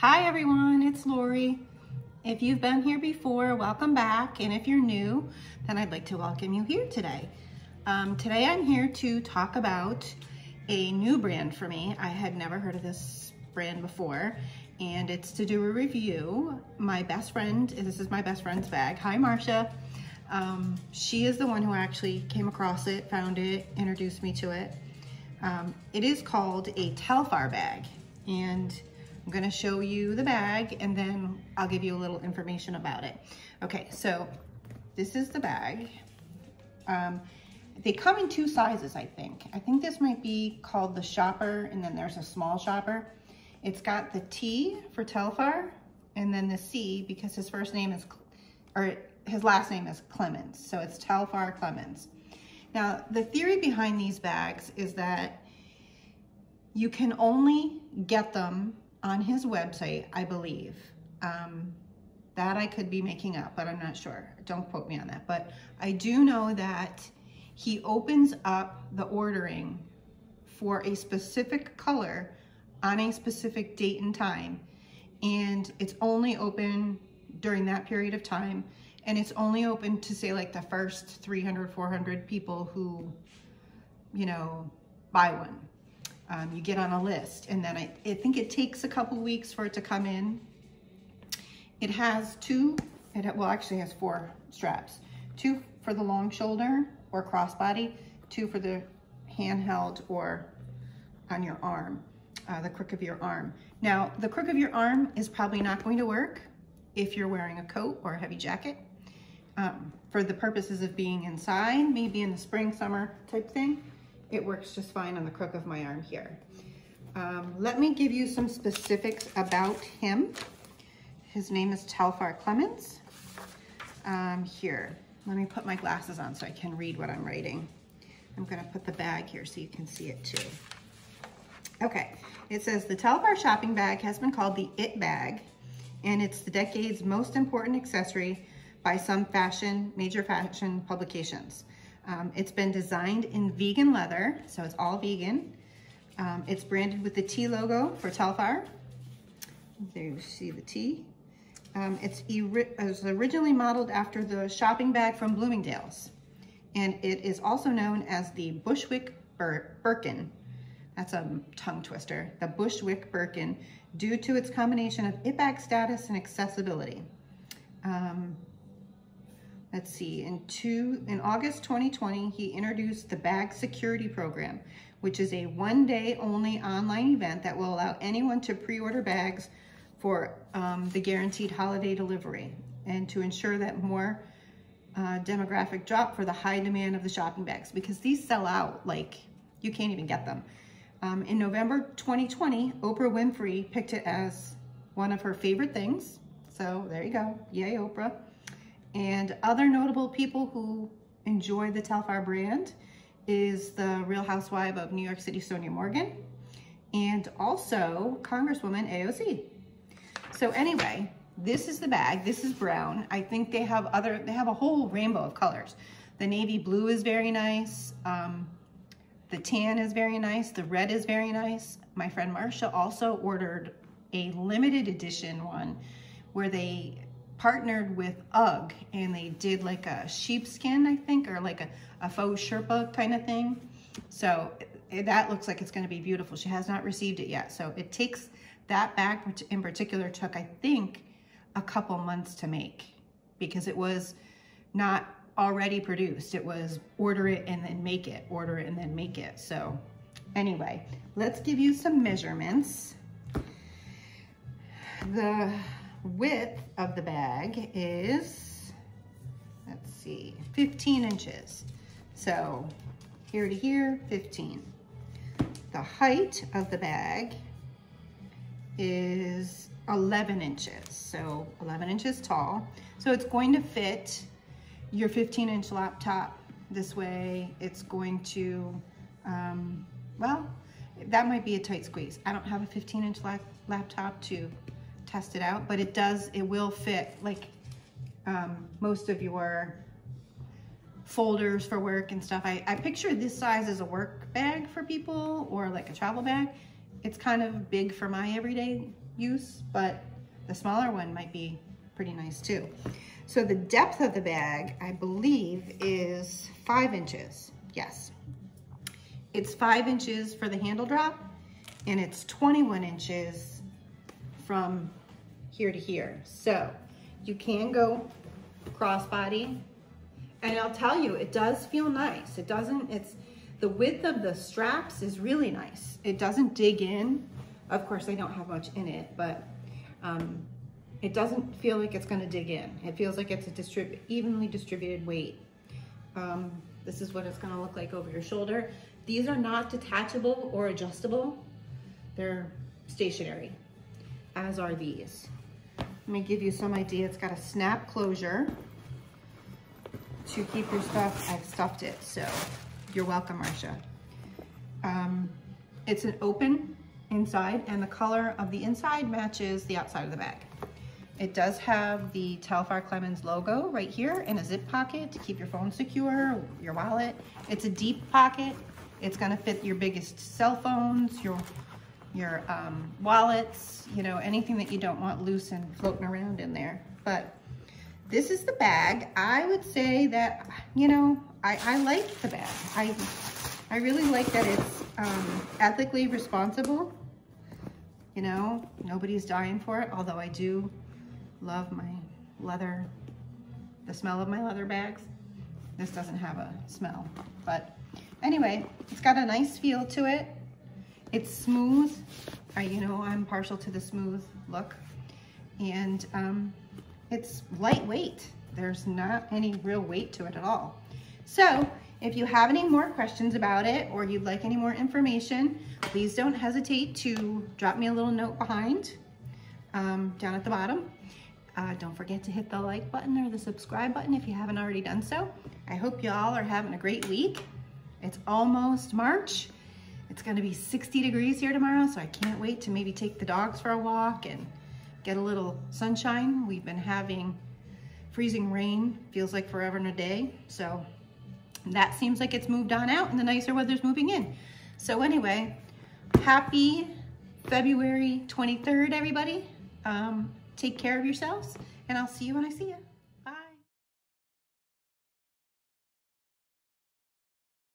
Hi everyone, it's Lori. If you've been here before, welcome back. And if you're new, then I'd like to welcome you here today. Um, today I'm here to talk about a new brand for me. I had never heard of this brand before and it's to do a review. My best friend, this is my best friend's bag. Hi Marcia. Um, she is the one who actually came across it, found it, introduced me to it. Um, it is called a Telfar bag and I'm gonna show you the bag and then I'll give you a little information about it. Okay, so this is the bag. Um, they come in two sizes, I think. I think this might be called the shopper and then there's a small shopper. It's got the T for Telfar and then the C because his first name is, or his last name is Clemens. So it's Telfar Clemens. Now, the theory behind these bags is that you can only get them on his website, I believe. Um, that I could be making up, but I'm not sure. Don't quote me on that. But I do know that he opens up the ordering for a specific color on a specific date and time. And it's only open during that period of time and it's only open to say like the first 300, 400 people who, you know, buy one. Um, you get on a list and then I, I think it takes a couple weeks for it to come in. It has two, it well actually has four straps. Two for the long shoulder or crossbody, two for the handheld or on your arm, uh, the crook of your arm. Now, the crook of your arm is probably not going to work if you're wearing a coat or a heavy jacket um, for the purposes of being inside, maybe in the spring, summer type thing, it works just fine on the crook of my arm here. Um, let me give you some specifics about him. His name is Telfar Clemens. Um, here, let me put my glasses on so I can read what I'm writing. I'm gonna put the bag here so you can see it too. Okay, it says the Telfar shopping bag has been called the IT bag and it's the decade's most important accessory by some fashion, major fashion publications. Um, it's been designed in vegan leather, so it's all vegan. Um, it's branded with the T logo for Telfar. There you see the T. Um, it's it was originally modeled after the shopping bag from Bloomingdale's. And it is also known as the Bushwick Bir Birkin. That's a tongue twister. The Bushwick Birkin, due to its combination of it bag status and accessibility. Um, let's see, in, two, in August 2020, he introduced the Bag Security Program, which is a one day only online event that will allow anyone to pre-order bags for um, the guaranteed holiday delivery and to ensure that more uh, demographic drop for the high demand of the shopping bags because these sell out like you can't even get them. Um, in November 2020, Oprah Winfrey picked it as one of her favorite things. So there you go. Yay, Oprah. And other notable people who enjoy the Telfar brand is the Real Housewife of New York City, Sonja Morgan, and also Congresswoman AOC. So anyway, this is the bag. This is brown. I think they have other, they have a whole rainbow of colors. The navy blue is very nice. Um, the tan is very nice. The red is very nice. My friend Marcia also ordered a limited edition one where they partnered with UGG and they did like a sheepskin, I think, or like a, a faux Sherpa kind of thing. So it, that looks like it's gonna be beautiful. She has not received it yet. So it takes, that bag which in particular took, I think, a couple months to make because it was not already produced. It was order it and then make it, order it and then make it. So anyway, let's give you some measurements. The width of the bag is, let's see, 15 inches. So here to here, 15. The height of the bag is 11 inches, so 11 inches tall. So it's going to fit your 15 inch laptop this way. It's going to, um, well, that might be a tight squeeze. I don't have a 15 inch lap laptop to test it out, but it does, it will fit like um, most of your folders for work and stuff. I, I picture this size as a work bag for people or like a travel bag. It's kind of big for my everyday use, but the smaller one might be pretty nice too. So the depth of the bag, I believe, is five inches. Yes. It's five inches for the handle drop, and it's 21 inches from here to here. So you can go crossbody, and I'll tell you, it does feel nice. It doesn't, it's, the width of the straps is really nice. It doesn't dig in. Of course, I don't have much in it, but um, it doesn't feel like it's gonna dig in. It feels like it's a distrib evenly distributed weight. Um, this is what it's gonna look like over your shoulder. These are not detachable or adjustable. They're stationary, as are these. Let me give you some idea. It's got a snap closure to keep your stuff. I've stuffed it, so you're welcome, Marcia. Um, it's an open inside and the color of the inside matches the outside of the bag. It does have the Telfar Clemens logo right here in a zip pocket to keep your phone secure, your wallet. It's a deep pocket. It's gonna fit your biggest cell phones, your, your um, wallets, you know, anything that you don't want loose and floating around in there. But this is the bag. I would say that, you know, I, I like the bag. I, I really like that it's um, ethically responsible. You know, nobody's dying for it, although I do love my leather, the smell of my leather bags. This doesn't have a smell, but anyway, it's got a nice feel to it. It's smooth. I, you know, I'm partial to the smooth look. And um, it's lightweight. There's not any real weight to it at all. So if you have any more questions about it or you'd like any more information, please don't hesitate to drop me a little note behind um, down at the bottom. Uh, don't forget to hit the like button or the subscribe button if you haven't already done so. I hope you all are having a great week. It's almost March. It's gonna be 60 degrees here tomorrow, so I can't wait to maybe take the dogs for a walk and get a little sunshine. We've been having freezing rain, feels like forever and a day. So that seems like it's moved on out and the nicer weather's moving in. So anyway, happy February 23rd, everybody. Um, take care of yourselves and I'll see you when I see you.